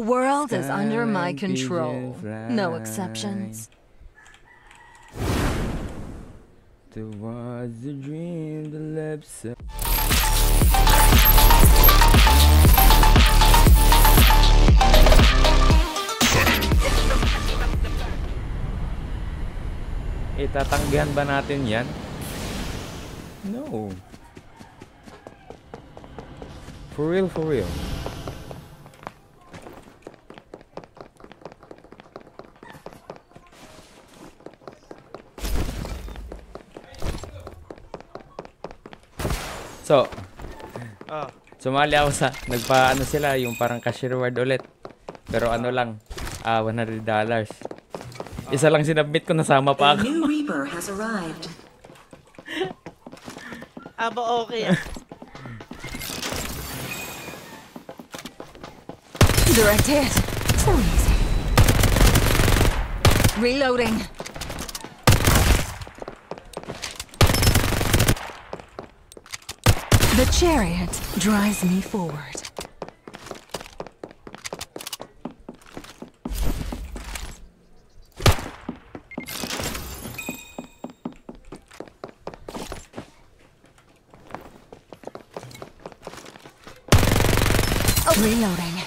The world is under my control. No exceptions. Towards the dream the lips Itatanggihan ba natin yan? No. For real, for real. So, Ah, sumali ako sa, nagpa ano sila, yung parang cash reward ulit. Pero ano lang, ah, $100. Isa lang sinubmit ko, nasama pa ako. new Reaper has arrived. aba okay. ah. Direct hit. So easy. Reloading. The chariot drives me forward. Reloading.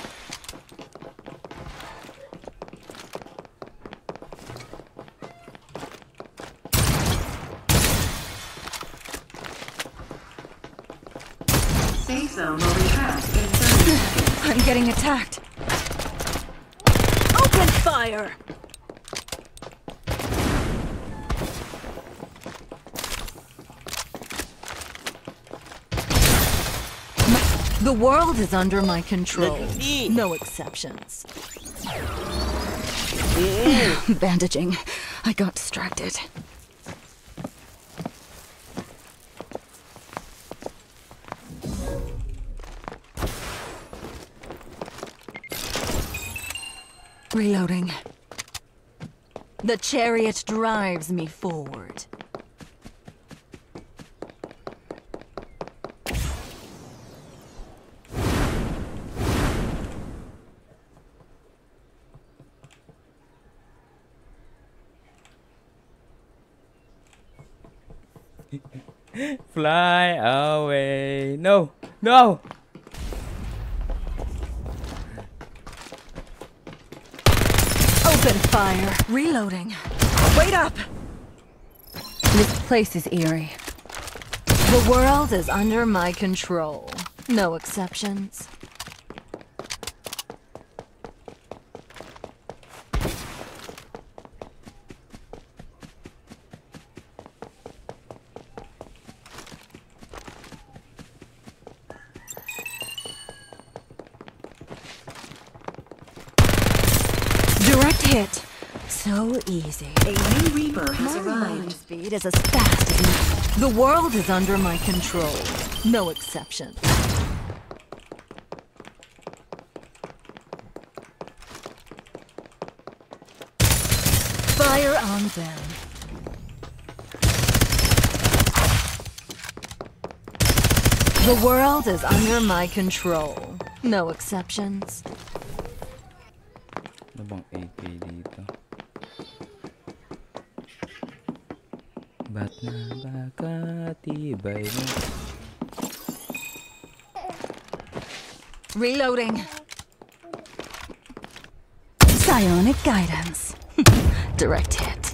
Getting attacked. Open fire! The world is under my control. No exceptions. Eh, Bandaging. I got distracted. Reloading. The chariot drives me forward. Fly away. No, no. Fire. Reloading. Wait up! This place is eerie. The world is under my control. No exceptions. Direct hit. So easy. A new Reaper has arrived. speed is as fast as me. The world is under my control. No exception. Fire on them. The world is under my control. No exceptions. Ba't na ba katibay mo? Reloading. Psionic guidance. Direct hit.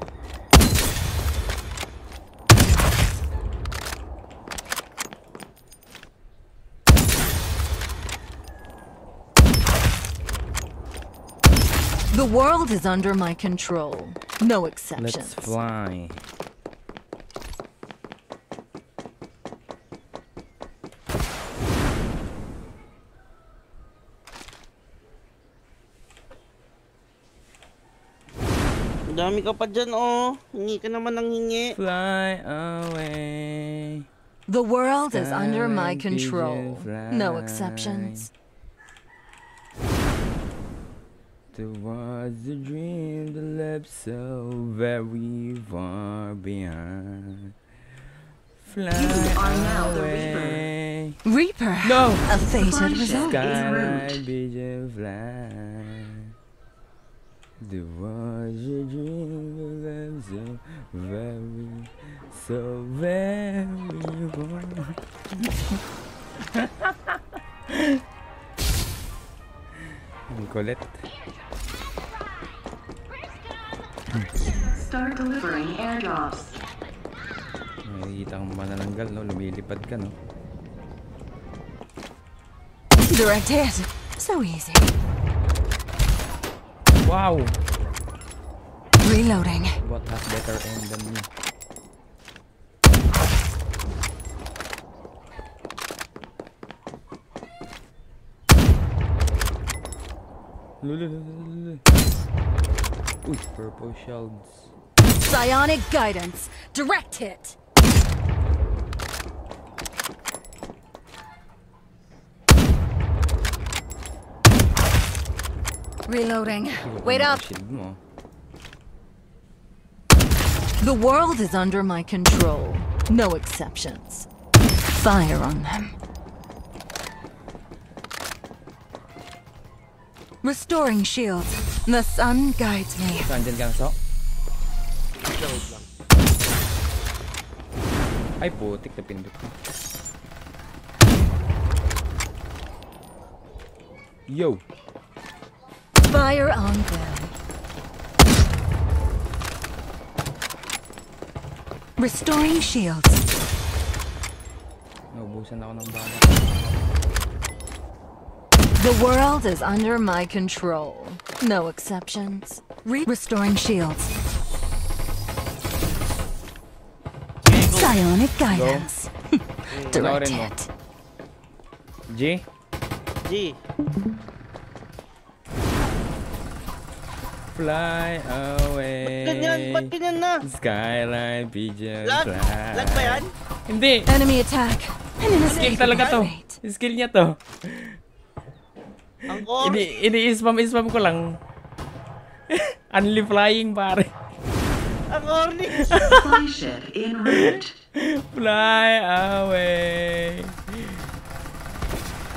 The world is under my control. No exceptions. Let's fly. Madami ka pa dyan, oh. Hingi ka naman ng hingi. Fly away. The world is under my control. No fly. exceptions. Towards the dream that left so very far behind. Fly are now the away. Reaper. No! A fated Friendship. result. Sky vision fly. The your dream of love so very, so very warm. Ang kulit. Start delivering airdrops. Nakikita kang manananggal, no? Lumilipad ka, no? Direct hit. So easy. Wow! Reloading. What has better aim than me? Uy, purple shells. Psionic guidance. Direct hit. Reloading. Wait up. yung Shield mo. The world is under my control. No exceptions. Fire on them. Restoring shields. The sun guides me. Saan dyan ka na, So? Wait lang. Ay, putik na pindot ko. Yo! Fire on them. Restoring shields. Naubusan ako ng bala. The world is under my control. No exceptions. Re- restoring shields. Psionic guidance. Direct hit. G? G. Fly away. Ba't ganyan na? Skyline pigeon Lag? fly. Lag ba yan? Hindi. Enemy attack. Skill talaga to. Skill niya to. Ini ini spam spam ko lang. Only flying pare. Ang route. Fly away.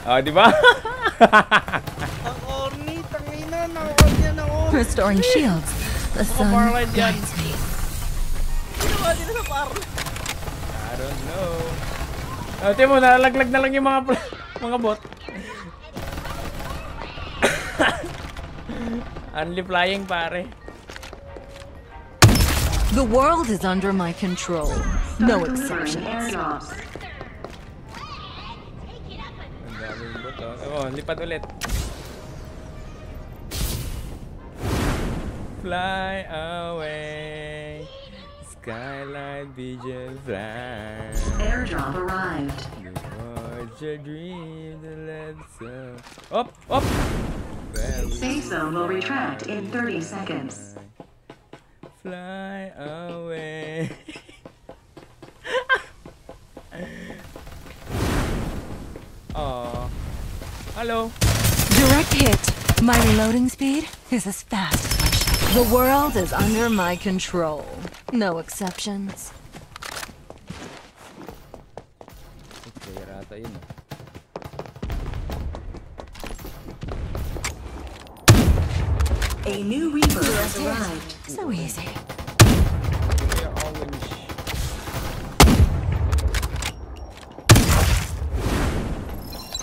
Oh, di ba? Restoring shields. The sun guides me. I don't know. Oh, tiyan mo, nalalaglag na lang yung mga mga bot. Only flying pare. The world is under my control. No exceptions. Ang daming bot oh. Oh, lipat ulit. Fly away. Skyline vision fly. Airdrop arrived. What's your dream the left so Up, up. Very Safe zone will retract in 30 seconds. Fly away. Oh. Hello. Direct hit. My reloading speed is as fast as my shot. The world is under my control. No exceptions. Kaya rata yun. A new Reaper has arrived. So easy.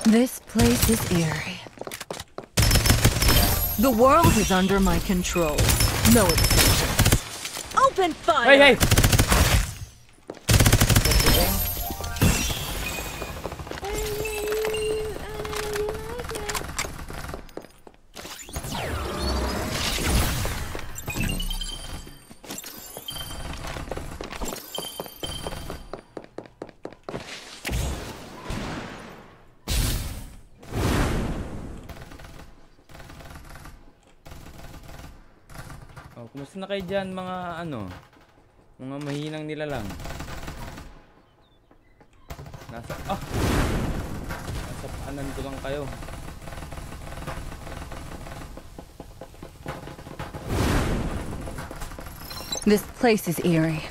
This place is eerie. The world is under my control. No exceptions. Open fire! Hey, hey! Na kayo dyan mga ano? Mga mahinang nila lang. Nasa ah. Nasa paanan ko lang kayo. This place is eerie.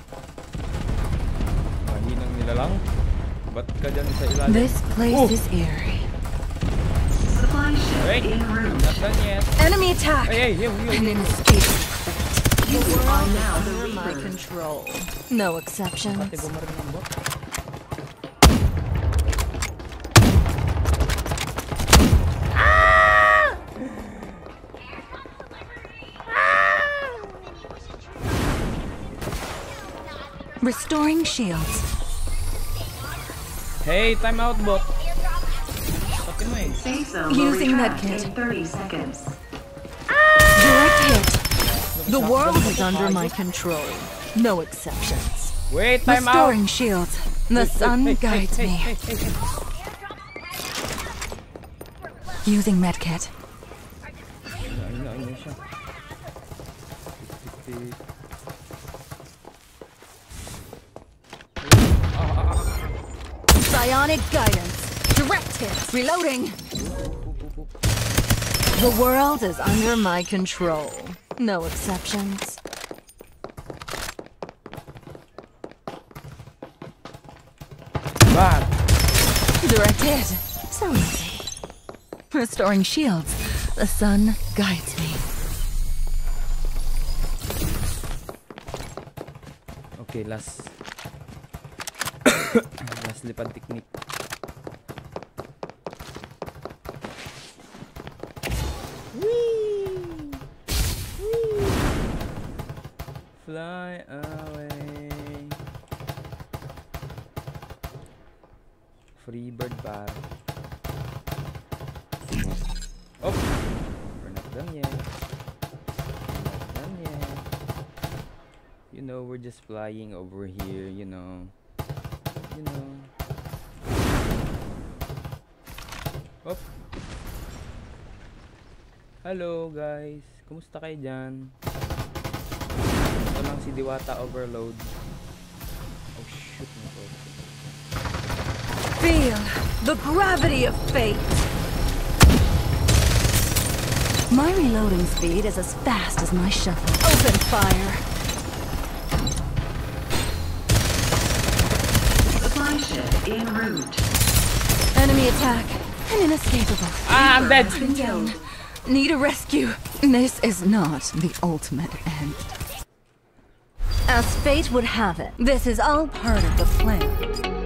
Mahinang nila lang? Ba't ka dyan sa ilalim? This place Oh. is eerie. Wait, not done yet. Enemy attack! Hey, hey, yo, yo, An inescapable You are now under my control. No exceptions. Ate, bumaril ng bot. Restoring shields. Hey, time out bot. Pati mo. Safe zone will Using retract medkit. in 30 seconds. The world is under my control. No exceptions. Wait, time out. Restoring shields. The sun guides me. Using medkit. Psionic guidance. Direct hit. Reloading. The world is under my control. No exceptions. Bad. Direct hit. So easy. Restoring shields. The sun guides me. Okay, last. last lipad technique. Free bird bar. Oh! We're not done yet. We're not done yet. You know, we're just flying over here, you know. You know. Op. Hello guys. Kumusta kayo dyan? Ito lang si Diwata Overload. Oh shoot na to. Feel the gravity of fate. My reloading speed is as fast as my shuffle. Open fire. Supply ship en route. Enemy attack. An inescapable. Ah, I'm dead! Been down. Need a rescue. This is not the ultimate end. As fate would have it, this is all part of the plan.